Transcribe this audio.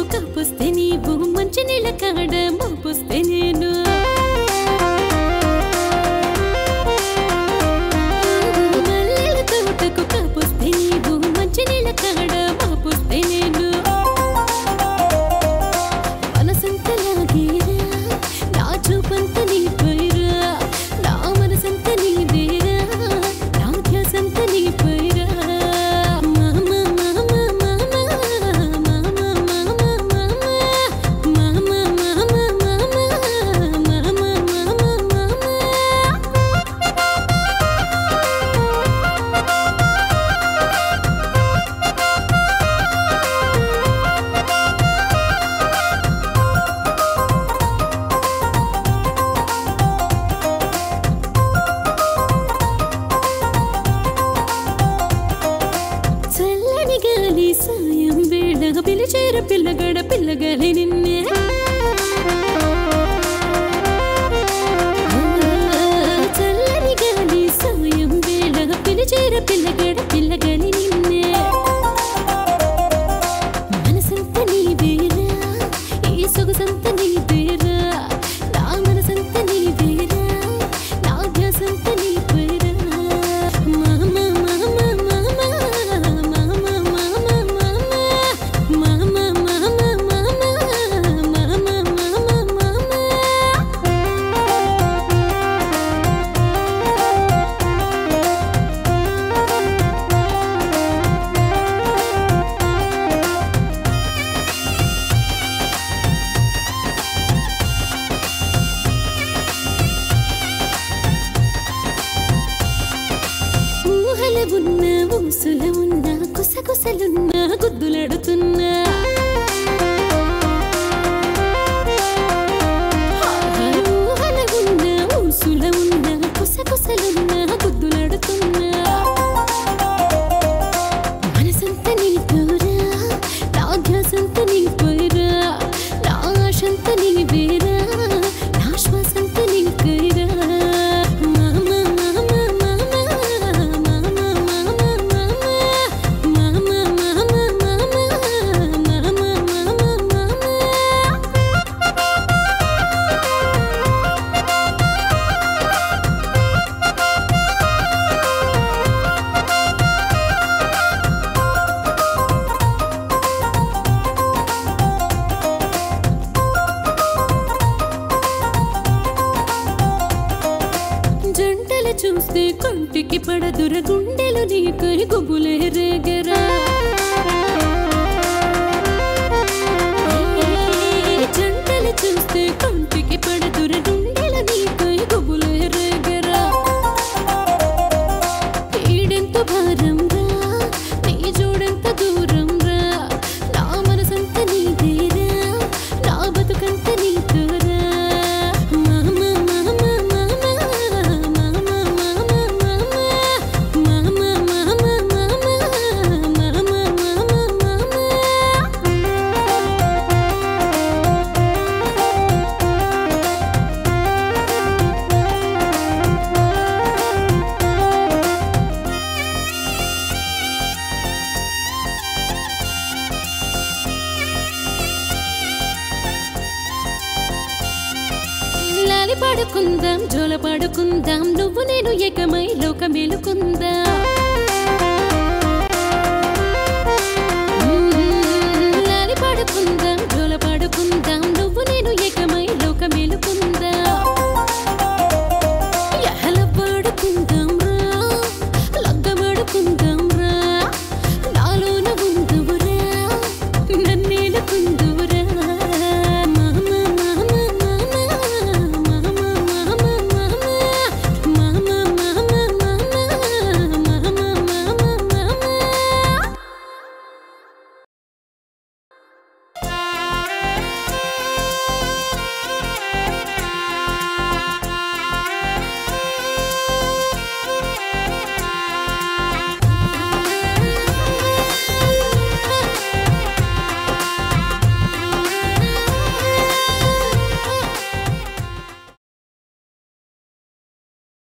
నాకు కాపుస్తే నీవు మంచి నీళ్ళ కాడ మోపుస్తే నేను. మల్లెల తోటకు కాపుస్తే నీవు మంచి నీళ్ళ కాడ మోపుస్తే నేను. మనసంత లాగేరా నా చూపంత నీ పైరా నా మనసంత నీదేరా నా ధ్యాసంత నీ మనసుల ఉన్న కుసగుసలున్న గుద్దులడుతున్నా. ఊహలగున్న ఊసుల ఉన్న కుసగుసలున్న గుద్దులడుతున్నా. మనసంతా నీ దూరా నా ధ్యాసం చూస్తే కంటికి పడదుర గుండెలు నీకై గుబులే రేగరా చూస్తే ఆడుకుందాం జోల పడుకుందాం నువ్వు నేను ఏకమై లోక మేలుకుందాం